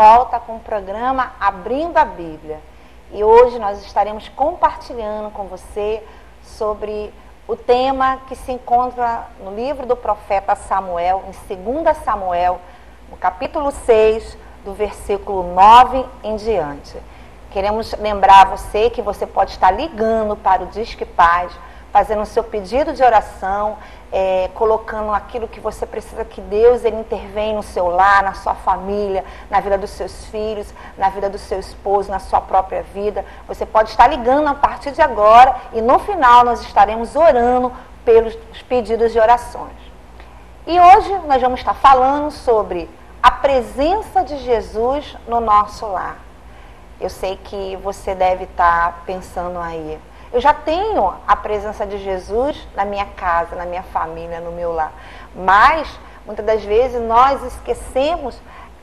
volta com o programa Abrindo a Bíblia. E hoje nós estaremos compartilhando com você sobre o tema que se encontra no livro do profeta Samuel, em 2 Samuel, no capítulo 6, do versículo 9 em diante. Queremos lembrar você que você pode estar ligando para o Disque Paz, fazendo o seu pedido de oração, é, colocando aquilo que você precisa que Deus ele intervenha no seu lar, na sua família, na vida dos seus filhos, na vida do seu esposo, na sua própria vida. Você pode estar ligando a partir de agora e no final nós estaremos orando pelos pedidos de orações. E hoje nós vamos estar falando sobre a presença de Jesus no nosso lar. Eu sei que você deve estar pensando aí, eu já tenho a presença de Jesus na minha casa, na minha família, no meu lar. Mas, muitas das vezes, nós esquecemos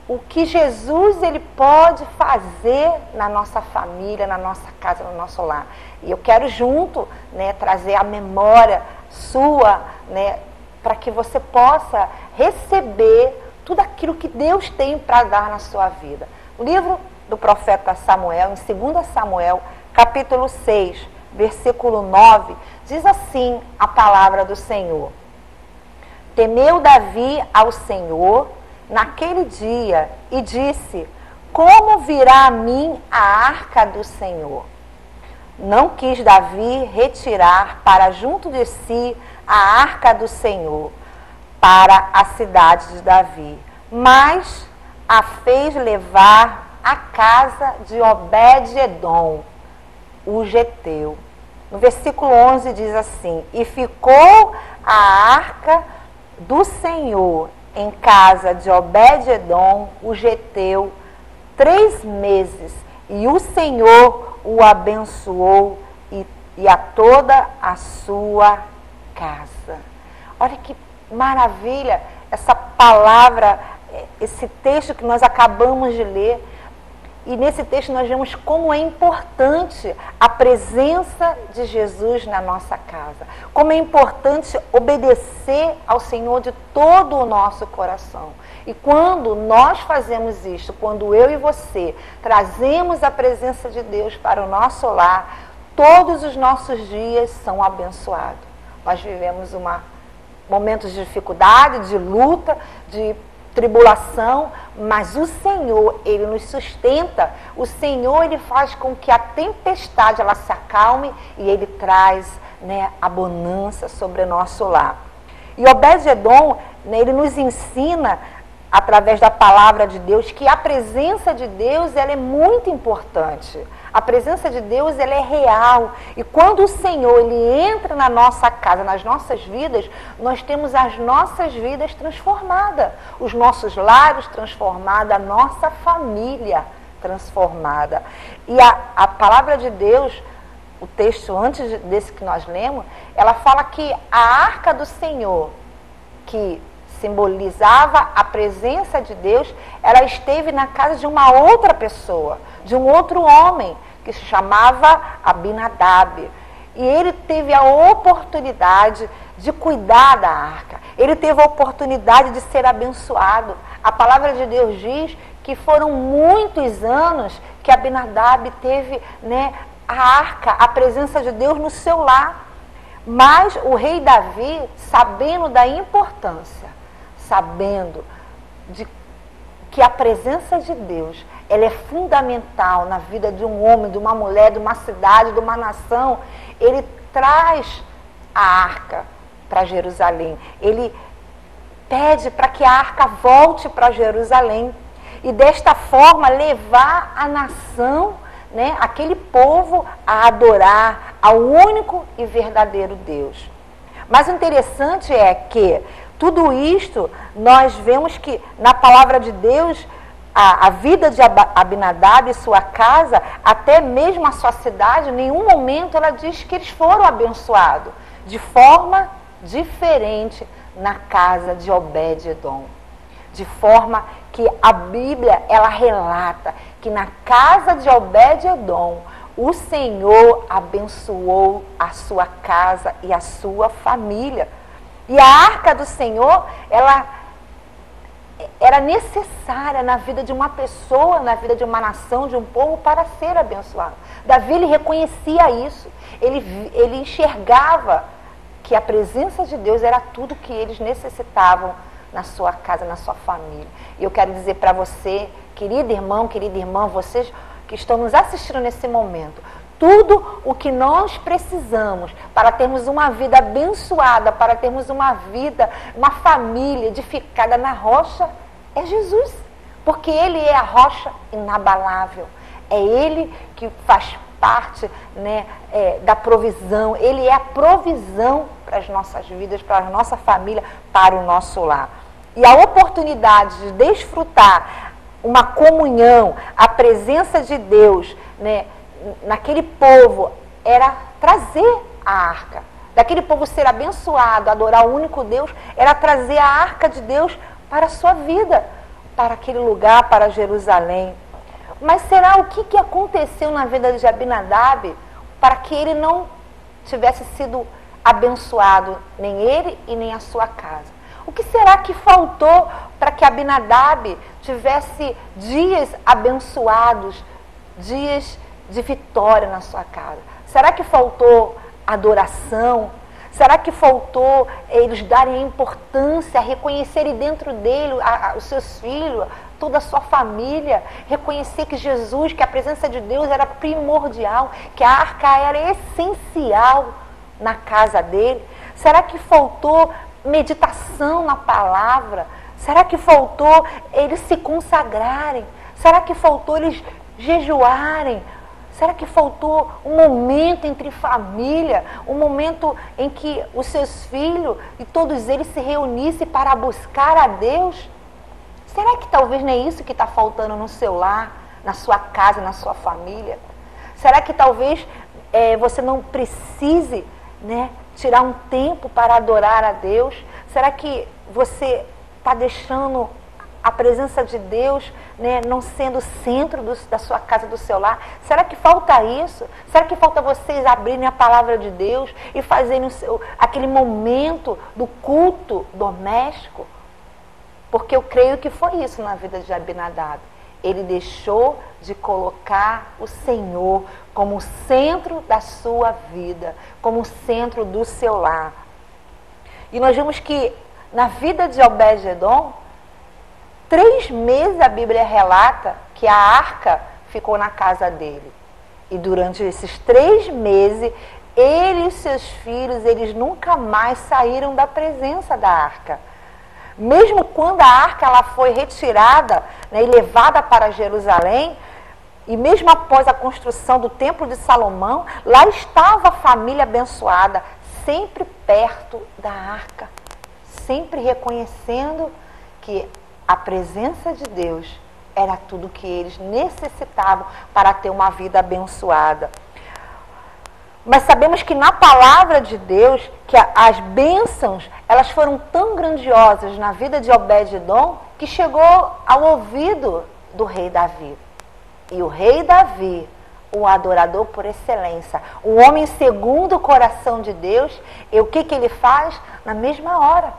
o que Jesus ele pode fazer na nossa família, na nossa casa, no nosso lar. E eu quero junto, né, trazer a memória sua, né, para que você possa receber tudo aquilo que Deus tem para dar na sua vida. O livro do profeta Samuel, em 2 Samuel, capítulo 6, versículo 9, diz assim a palavra do Senhor: Temeu Davi ao Senhor naquele dia e disse: Como virá a mim a arca do Senhor? Não quis Davi retirar para junto de si a arca do Senhor para a cidade de Davi, mas a fez levar à casa de Obed-edom, o geteu. No versículo 11 diz assim: E ficou a arca do Senhor em casa de Obed-edom, o geteu, três meses, e o Senhor o abençoou e, e a toda a sua casa. Olha que maravilha essa palavra, esse texto que nós acabamos de ler e nesse texto nós vemos como é importante a presença de Jesus na nossa casa. Como é importante obedecer ao Senhor de todo o nosso coração. E quando nós fazemos isto, quando eu e você trazemos a presença de Deus para o nosso lar, todos os nossos dias são abençoados. Nós vivemos uma momentos de dificuldade, de luta, de tribulação, mas o Senhor, ele nos sustenta. O Senhor, ele faz com que a tempestade ela se acalme e ele traz, né, a bonança sobre o nosso lar. E Obed-edom, né, ele nos ensina através da palavra de Deus que a presença de Deus ela é muito importante. A presença de Deus ela é real. E quando o Senhor ele entra na nossa casa, nas nossas vidas, nós temos as nossas vidas transformadas, os nossos lares transformados, a nossa família transformada. E a, a palavra de Deus, o texto antes desse que nós lemos, ela fala que a arca do Senhor, que simbolizava a presença de Deus, ela esteve na casa de uma outra pessoa, de um outro homem, que se chamava Abinadab. E ele teve a oportunidade de cuidar da arca. Ele teve a oportunidade de ser abençoado. A palavra de Deus diz que foram muitos anos que Abinadab teve né, a arca, a presença de Deus no seu lar. Mas o rei Davi, sabendo da importância sabendo de que a presença de Deus ela é fundamental na vida de um homem, de uma mulher, de uma cidade, de uma nação. Ele traz a arca para Jerusalém. Ele pede para que a arca volte para Jerusalém e desta forma levar a nação, né, aquele povo a adorar ao único e verdadeiro Deus. Mas o interessante é que tudo isto, nós vemos que na palavra de Deus, a, a, vida de Abinadab e sua casa, até mesmo a sua cidade, em nenhum momento ela diz que eles foram abençoados. De forma diferente na casa de Obed-Edom. De forma que a Bíblia, ela relata que na casa de Obed-Edom, o Senhor abençoou a sua casa e a sua família. E a arca do Senhor, ela era necessária na vida de uma pessoa, na vida de uma nação, de um povo, para ser abençoado. Davi ele reconhecia isso, ele, ele enxergava que a presença de Deus era tudo que eles necessitavam na sua casa, na sua família. E eu quero dizer para você, querido irmão, querida irmã, vocês que estão nos assistindo nesse momento, tudo o que nós precisamos para termos uma vida abençoada, para termos uma vida, uma família edificada na rocha, é Jesus. Porque Ele é a rocha inabalável. É Ele que faz parte né, é, da provisão. Ele é a provisão para as nossas vidas, para a nossa família, para o nosso lar. E a oportunidade de desfrutar uma comunhão, a presença de Deus né, naquele povo era trazer a arca. Daquele povo ser abençoado, adorar o único Deus, era trazer a arca de Deus para a sua vida, para aquele lugar, para Jerusalém. Mas será o que, que aconteceu na vida de Abinadab para que ele não tivesse sido abençoado, nem ele e nem a sua casa? O que será que faltou para que Abinadab tivesse dias abençoados, dias de vitória na sua casa? Será que faltou adoração? Será que faltou eles darem importância, reconhecerem dentro dele a, a, os seus filhos, toda a sua família, reconhecer que Jesus, que a presença de Deus era primordial, que a arca era essencial na casa dele? Será que faltou meditação na palavra? Será que faltou eles se consagrarem? Será que faltou eles jejuarem? Será que faltou um momento entre família, um momento em que os seus filhos e todos eles se reunissem para buscar a Deus? Será que talvez nem é isso que está faltando no seu lar, na sua casa, na sua família? Será que talvez é, você não precise né, tirar um tempo para adorar a Deus? Será que você está deixando a presença de Deus né, não sendo o centro do, da sua casa, do seu lar? Será que falta isso? Será que falta vocês abrirem a palavra de Deus e fazerem seu, aquele momento do culto doméstico? Porque eu creio que foi isso na vida de Abinadab. Ele deixou de colocar o Senhor como centro da sua vida, como centro do seu lar. E nós vimos que na vida de Obed-Edom, Três meses a Bíblia relata que a arca ficou na casa dele. E durante esses três meses, ele e seus filhos, eles nunca mais saíram da presença da arca. Mesmo quando a arca ela foi retirada né, e levada para Jerusalém, e mesmo após a construção do Templo de Salomão, lá estava a família abençoada, sempre perto da arca, sempre reconhecendo que a presença de Deus era tudo que eles necessitavam para ter uma vida abençoada. Mas sabemos que na palavra de Deus, que as bênçãos, elas foram tão grandiosas na vida de Obed-edom, que chegou ao ouvido do rei Davi. E o rei Davi, o adorador por excelência, o homem segundo o coração de Deus, e o que, que ele faz? Na mesma hora,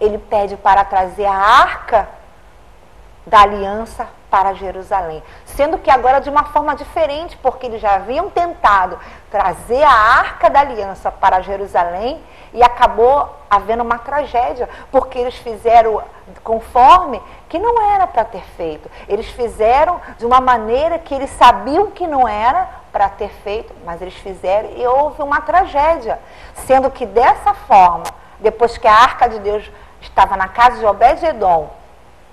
ele pede para trazer a arca da aliança para Jerusalém. Sendo que agora de uma forma diferente, porque eles já haviam tentado trazer a arca da aliança para Jerusalém e acabou havendo uma tragédia, porque eles fizeram conforme que não era para ter feito. Eles fizeram de uma maneira que eles sabiam que não era para ter feito, mas eles fizeram e houve uma tragédia. Sendo que dessa forma, depois que a arca de Deus estava na casa de Obed-Edom,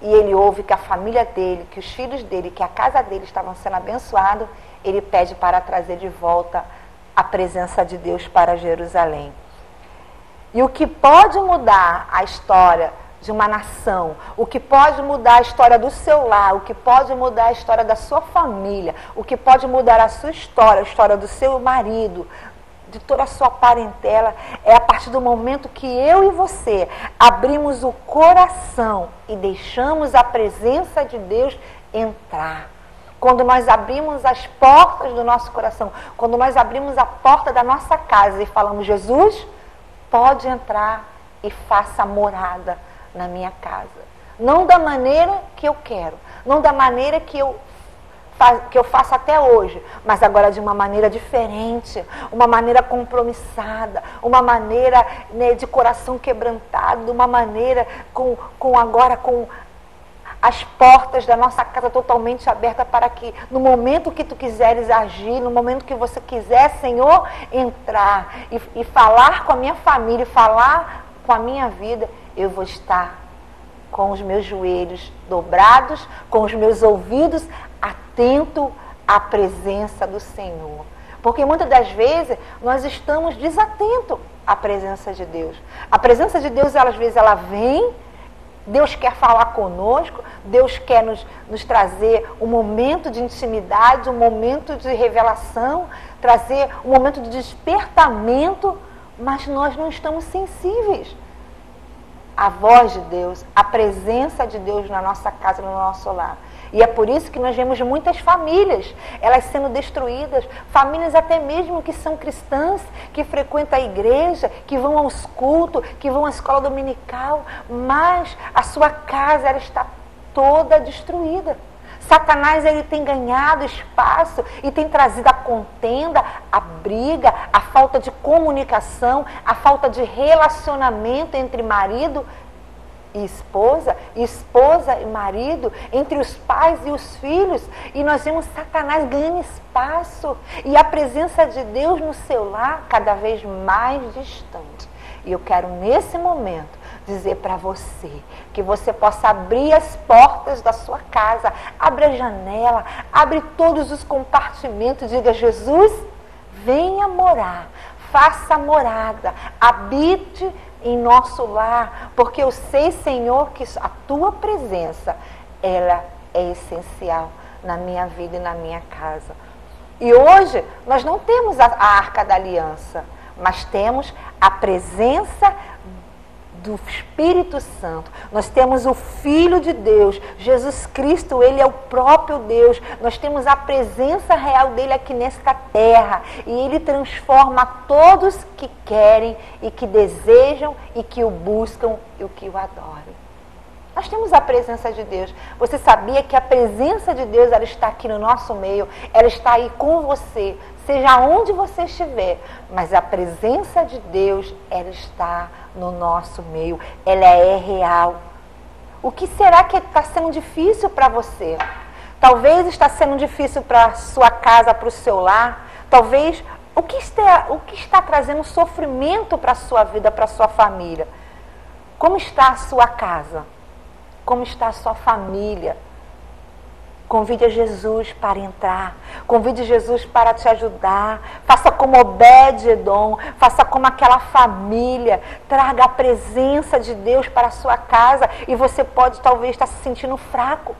e ele ouve que a família dele, que os filhos dele, que a casa dele estavam sendo abençoados, ele pede para trazer de volta a presença de Deus para Jerusalém. E o que pode mudar a história de uma nação, o que pode mudar a história do seu lar, o que pode mudar a história da sua família, o que pode mudar a sua história, a história do seu marido, de toda a sua parentela, é a partir do momento que eu e você abrimos o coração e deixamos a presença de Deus entrar. Quando nós abrimos as portas do nosso coração, quando nós abrimos a porta da nossa casa e falamos, Jesus, pode entrar e faça morada na minha casa. Não da maneira que eu quero, não da maneira que eu que eu faço até hoje, mas agora de uma maneira diferente, uma maneira compromissada, uma maneira né, de coração quebrantado, uma maneira com, com agora com as portas da nossa casa totalmente abertas para que no momento que tu quiseres agir, no momento que você quiser, Senhor, entrar e, e falar com a minha família, falar com a minha vida, eu vou estar com os meus joelhos dobrados, com os meus ouvidos atento à presença do Senhor. Porque muitas das vezes nós estamos desatentos à presença de Deus. A presença de Deus, às vezes, ela vem Deus quer falar conosco, Deus quer nos, nos trazer um momento de intimidade, um momento de revelação, trazer um momento de despertamento, mas nós não estamos sensíveis à voz de Deus, à presença de Deus na nossa casa, no nosso lar. E é por isso que nós vemos muitas famílias, elas sendo destruídas, famílias até mesmo que são cristãs, que frequentam a igreja, que vão aos cultos, que vão à escola dominical, mas a sua casa ela está toda destruída. Satanás ele tem ganhado espaço e tem trazido a contenda, a briga, a falta de comunicação, a falta de relacionamento entre marido e esposa, esposa e marido, entre os pais e os filhos, e nós vemos Satanás ganhando espaço e a presença de Deus no seu lar cada vez mais distante. E eu quero nesse momento dizer para você que você possa abrir as portas da sua casa, abre a janela, abre todos os compartimentos, diga Jesus, venha morar, faça morada, habite em nosso lar, porque eu sei, Senhor, que a tua presença, ela é essencial na minha vida e na minha casa. E hoje nós não temos a, a arca da aliança, mas temos a presença do Espírito Santo. Nós temos o Filho de Deus, Jesus Cristo, ele é o próprio Deus. Nós temos a presença real dele aqui nesta terra e ele transforma todos que querem e que desejam e que o buscam e o que o adoram. Nós temos a presença de Deus. Você sabia que a presença de Deus ela está aqui no nosso meio, ela está aí com você, seja onde você estiver, mas a presença de Deus ela está no nosso meio, ela é real. O que será que está sendo difícil para você? Talvez está sendo difícil para sua casa, para o seu lar. Talvez o que está, o que está trazendo sofrimento para a sua vida, para a sua família? Como está a sua casa? Como está a sua família? Convide a Jesus para entrar. Convide Jesus para te ajudar. Faça como Obed-Edom. Faça como aquela família. Traga a presença de Deus para a sua casa. E você pode talvez estar se sentindo fraco.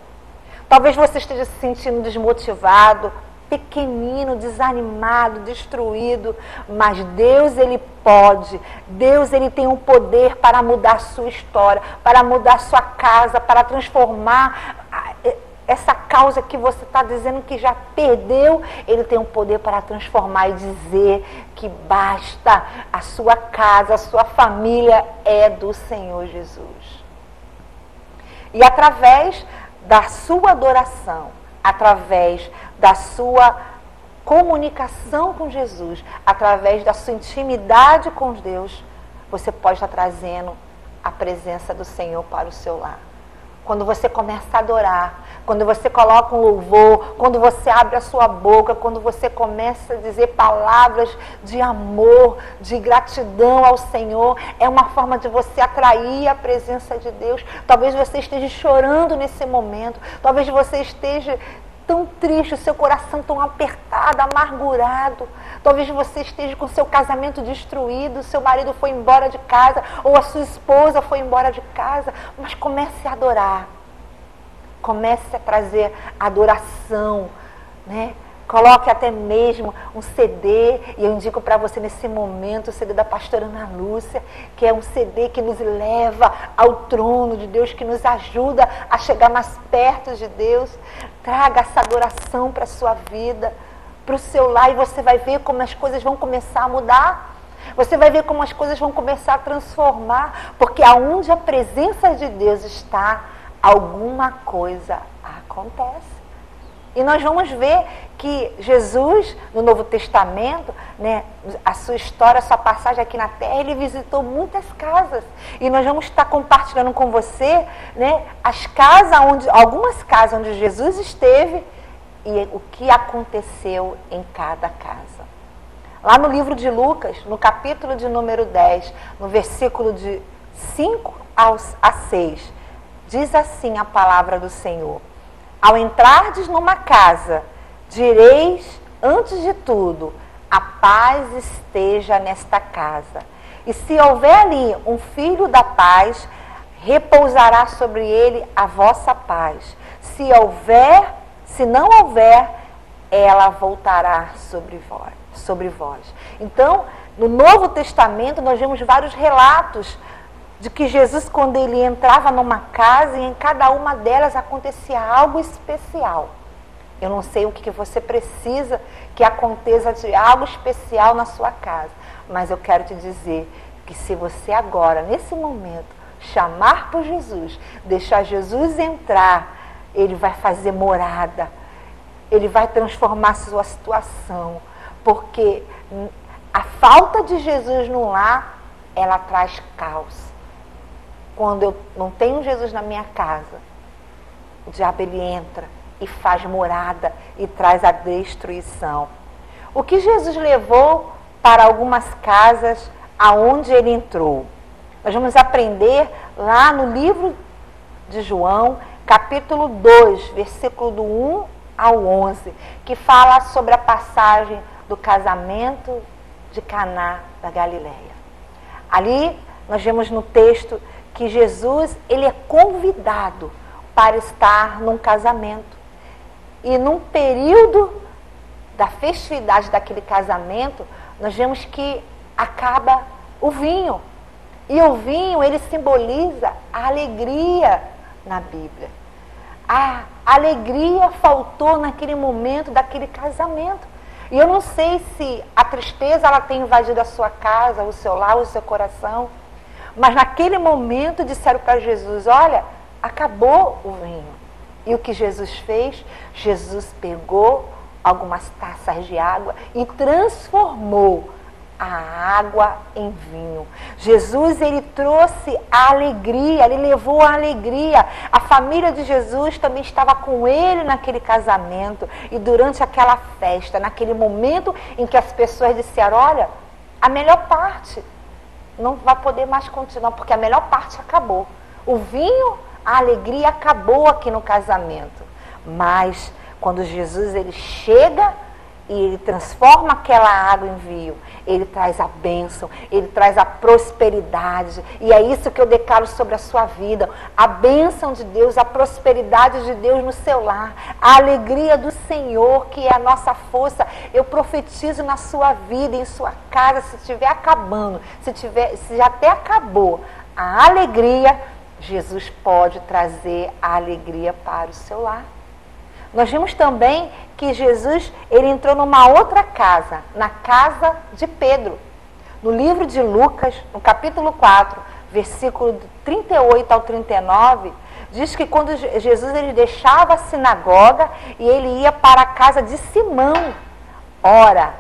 Talvez você esteja se sentindo desmotivado, pequenino, desanimado, destruído, mas Deus ele pode. Deus ele tem um poder para mudar a sua história, para mudar a sua casa, para transformar essa causa que você está dizendo que já perdeu, ele tem o um poder para transformar e dizer que basta, a sua casa, a sua família é do Senhor Jesus. E através da sua adoração, através da sua comunicação com Jesus, através da sua intimidade com Deus, você pode estar trazendo a presença do Senhor para o seu lar. Quando você começa a adorar, quando você coloca um louvor, quando você abre a sua boca, quando você começa a dizer palavras de amor, de gratidão ao Senhor, é uma forma de você atrair a presença de Deus. Talvez você esteja chorando nesse momento, talvez você esteja tão triste, o seu coração tão apertado, amargurado. Talvez você esteja com seu casamento destruído, seu marido foi embora de casa, ou a sua esposa foi embora de casa, mas comece a adorar. Comece a trazer adoração, né? Coloque até mesmo um CD, e eu indico para você nesse momento o CD da pastora Ana Lúcia, que é um CD que nos leva ao trono de Deus, que nos ajuda a chegar mais perto de Deus. Traga essa adoração para a sua vida, para o seu lar, e você vai ver como as coisas vão começar a mudar. Você vai ver como as coisas vão começar a transformar, porque aonde a presença de Deus está, alguma coisa acontece. E nós vamos ver que Jesus, no Novo Testamento, né, a sua história, a sua passagem aqui na Terra, ele visitou muitas casas. E nós vamos estar compartilhando com você né, as casas onde, algumas casas onde Jesus esteve e o que aconteceu em cada casa. Lá no livro de Lucas, no capítulo de número 10, no versículo de 5 a 6, diz assim a palavra do Senhor. Ao entrardes numa casa, direis, antes de tudo, a paz esteja nesta casa. E se houver ali um filho da paz, repousará sobre ele a vossa paz. Se houver, se não houver, ela voltará sobre vós. Sobre vós. Então, no Novo Testamento, nós vemos vários relatos de que Jesus, quando ele entrava numa casa, e em cada uma delas acontecia algo especial. Eu não sei o que você precisa que aconteça de algo especial na sua casa, mas eu quero te dizer que se você agora, nesse momento, chamar por Jesus, deixar Jesus entrar, ele vai fazer morada, ele vai transformar a sua situação, porque a falta de Jesus no lar, ela traz caos quando eu não tenho Jesus na minha casa, o diabo ele entra e faz morada e traz a destruição. O que Jesus levou para algumas casas aonde ele entrou? Nós vamos aprender lá no livro de João, capítulo 2, versículo do 1 ao 11, que fala sobre a passagem do casamento de Caná da Galileia. Ali nós vemos no texto que Jesus ele é convidado para estar num casamento. E num período da festividade daquele casamento, nós vemos que acaba o vinho. E o vinho, ele simboliza a alegria na Bíblia. A alegria faltou naquele momento daquele casamento. E eu não sei se a tristeza ela tem invadido a sua casa, o seu lar, o seu coração. Mas naquele momento disseram para Jesus: Olha, acabou o vinho. E o que Jesus fez? Jesus pegou algumas taças de água e transformou a água em vinho. Jesus ele trouxe a alegria, ele levou a alegria. A família de Jesus também estava com ele naquele casamento e durante aquela festa, naquele momento em que as pessoas disseram: "Olha, a melhor parte não vai poder mais continuar, porque a melhor parte acabou. O vinho, a alegria acabou aqui no casamento. Mas quando Jesus ele chega e ele transforma aquela água em vinho, ele traz a bênção, ele traz a prosperidade. E é isso que eu declaro sobre a sua vida: a bênção de Deus, a prosperidade de Deus no seu lar, a alegria do Senhor, que é a nossa força. Eu profetizo na sua vida, em sua casa, se estiver acabando, se, tiver, se até acabou, a alegria, Jesus pode trazer a alegria para o seu lar. Nós vimos também que Jesus ele entrou numa outra casa, na casa de Pedro. No livro de Lucas, no capítulo 4, versículo 38 ao 39, diz que quando Jesus ele deixava a sinagoga e ele ia para a casa de Simão. Ora,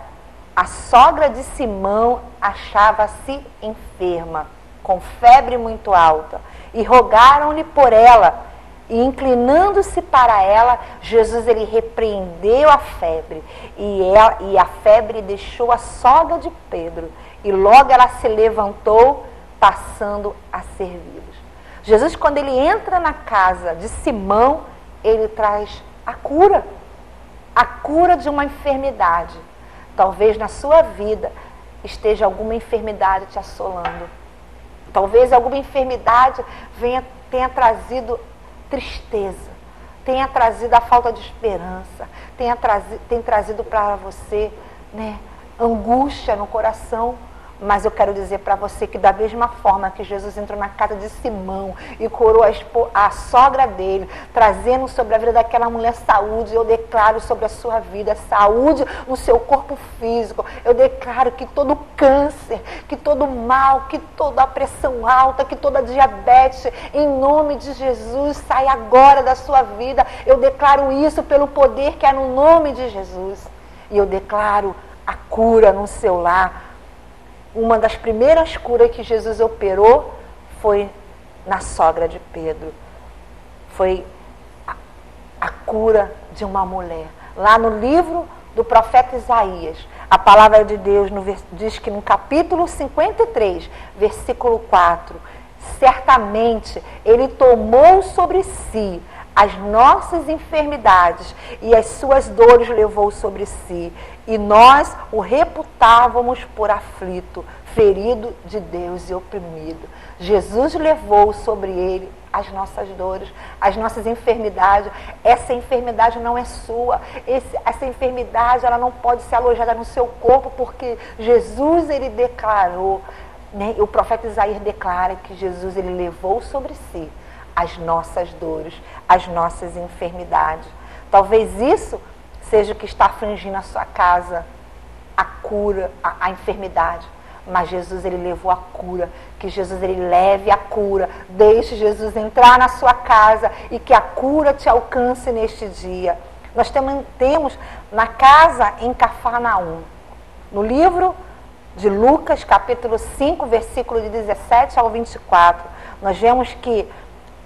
a sogra de Simão achava-se enferma, com febre muito alta, e rogaram-lhe por ela. E inclinando-se para ela, Jesus ele repreendeu a febre. E, ela, e a febre deixou a sogra de Pedro. E logo ela se levantou, passando a servi-los. Jesus, quando ele entra na casa de Simão, ele traz a cura. A cura de uma enfermidade. Talvez na sua vida esteja alguma enfermidade te assolando. Talvez alguma enfermidade venha, tenha trazido tristeza, tenha trazido a falta de esperança, tenha trazido, tem trazido para você né, angústia no coração, Mas eu quero dizer para você que da mesma forma que Jesus entrou na casa de Simão e curou a, a, sogra dele, trazendo sobre a vida daquela mulher saúde, eu declaro sobre a sua vida saúde no seu corpo físico. Eu declaro que todo câncer, que todo mal, que toda a pressão alta, que toda diabetes, em nome de Jesus, sai agora da sua vida. Eu declaro isso pelo poder que é no nome de Jesus. E eu declaro a cura no seu lar uma das primeiras curas que Jesus operou foi na sogra de Pedro. Foi a, a cura de uma mulher. Lá no livro do profeta Isaías, a palavra de Deus no, diz que no capítulo 53, versículo 4, certamente ele tomou sobre si as nossas enfermidades e as suas dores levou sobre si, e nós o reputávamos por aflito, ferido de Deus e oprimido. Jesus levou sobre ele as nossas dores, as nossas enfermidades. Essa enfermidade não é sua. Esse, essa enfermidade ela não pode ser alojada no seu corpo, porque Jesus ele declarou, né? o profeta Isaías declara que Jesus ele levou sobre si as nossas dores, as nossas enfermidades. Talvez isso seja o que está afligindo a sua casa, a cura, a, a enfermidade. Mas Jesus ele levou a cura, que Jesus ele leve a cura. Deixe Jesus entrar na sua casa e que a cura te alcance neste dia. Nós também temos na casa em Cafarnaum. No livro de Lucas, capítulo 5, versículo de 17 ao 24, nós vemos que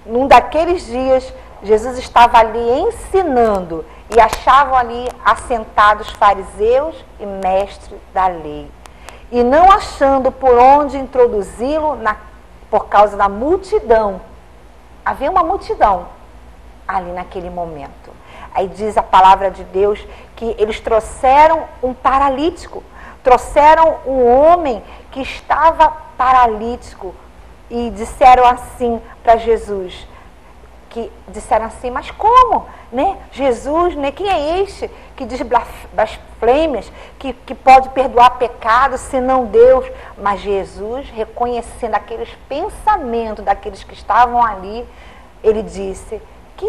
num daqueles dias, Jesus estava ali ensinando e achavam ali assentados fariseus e mestres da lei. E não achando por onde introduzi-lo por causa da multidão. Havia uma multidão ali naquele momento. Aí diz a palavra de Deus que eles trouxeram um paralítico, trouxeram um homem que estava paralítico, e disseram assim para Jesus, que disseram assim, mas como? Né? Jesus, né? quem é este que diz blasfêmias, que, que pode perdoar pecados, senão Deus? Mas Jesus, reconhecendo aqueles pensamentos daqueles que estavam ali, ele disse, que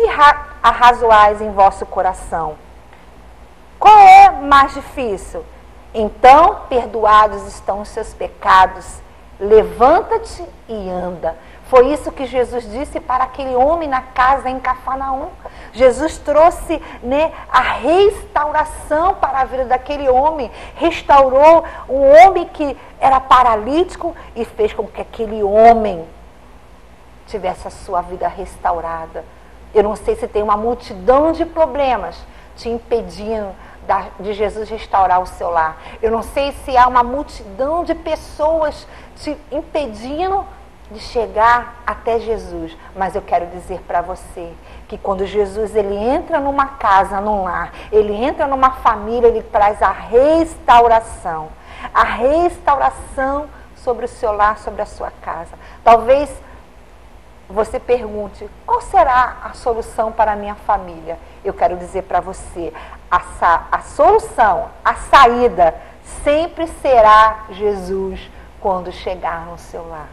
arrazoais em vosso coração? Qual é mais difícil? Então, perdoados estão os seus pecados levanta-te e anda. Foi isso que Jesus disse para aquele homem na casa em Cafarnaum. Jesus trouxe né, a restauração para a vida daquele homem. Restaurou um homem que era paralítico e fez com que aquele homem tivesse a sua vida restaurada. Eu não sei se tem uma multidão de problemas te impedindo de Jesus restaurar o seu lar. Eu não sei se há uma multidão de pessoas te impedindo de chegar até Jesus, mas eu quero dizer para você que quando Jesus ele entra numa casa, num lar, ele entra numa família, ele traz a restauração, a restauração sobre o seu lar, sobre a sua casa. Talvez você pergunte: qual será a solução para a minha família? Eu quero dizer para você: a, a solução, a saída, sempre será Jesus quando chegar no seu lar.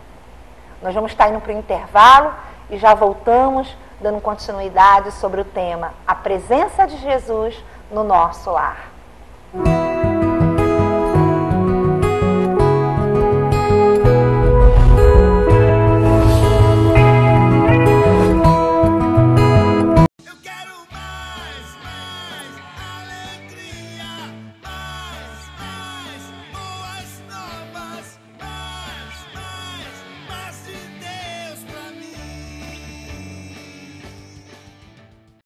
Nós vamos estar indo para o intervalo e já voltamos dando continuidade sobre o tema A presença de Jesus no nosso lar.